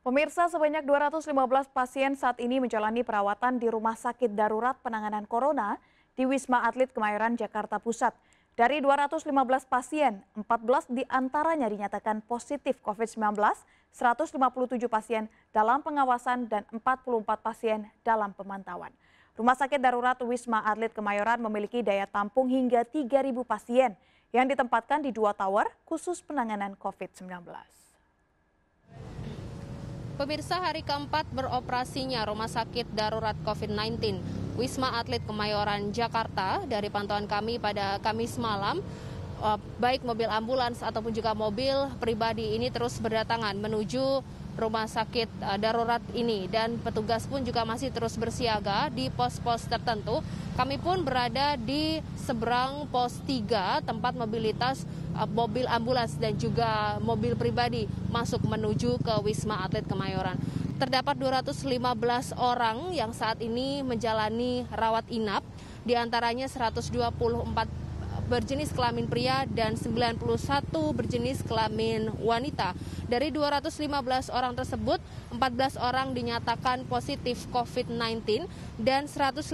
Pemirsa, sebanyak 215 pasien saat ini menjalani perawatan di Rumah Sakit Darurat Penanganan Corona di Wisma Atlet Kemayoran, Jakarta Pusat. Dari 215 pasien, 14 di antaranya dinyatakan positif COVID-19, 157 pasien dalam pengawasan dan 44 pasien dalam pemantauan. Rumah Sakit Darurat Wisma Atlet Kemayoran memiliki daya tampung hingga 3.000 pasien yang ditempatkan di dua tower khusus penanganan COVID-19. Pemirsa hari keempat beroperasinya Rumah Sakit Darurat COVID-19 Wisma Atlet Kemayoran Jakarta. Dari pantauan kami pada Kamis malam eh, baik mobil ambulans ataupun juga mobil pribadi ini terus berdatangan menuju rumah sakit uh, darurat ini dan petugas pun juga masih terus bersiaga di pos-pos tertentu. Kami pun berada di seberang pos 3 tempat mobilitas uh, mobil ambulans dan juga mobil pribadi masuk menuju ke Wisma Atlet Kemayoran. Terdapat 215 orang yang saat ini menjalani rawat inap, di antaranya 124 berjenis kelamin pria dan 91 berjenis kelamin wanita. Dari 215 orang tersebut, 14 orang dinyatakan positif COVID-19 dan 157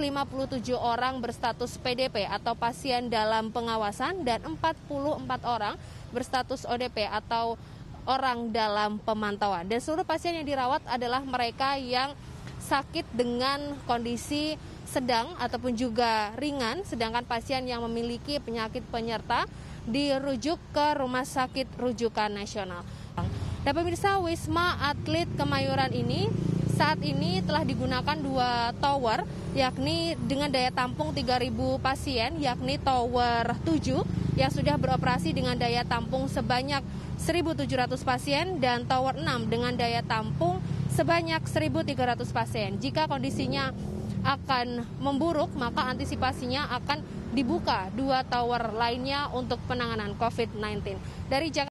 orang berstatus PDP atau pasien dalam pengawasan dan 44 orang berstatus ODP atau orang dalam pemantauan. Dan seluruh pasien yang dirawat adalah mereka yang sakit dengan kondisi sedang ataupun juga ringan, sedangkan pasien yang memiliki penyakit penyerta dirujuk ke Rumah Sakit Rujukan Nasional. Dan pemirsa Wisma Atlet Kemayoran ini saat ini telah digunakan dua tower yakni dengan daya tampung 3.000 pasien yakni tower 7 yang sudah beroperasi dengan daya tampung sebanyak 1.700 pasien dan tower 6 dengan daya tampung sebanyak 1.300 pasien. Jika kondisinya akan memburuk, maka antisipasinya akan dibuka dua tower lainnya untuk penanganan COVID-19. Dari Jakarta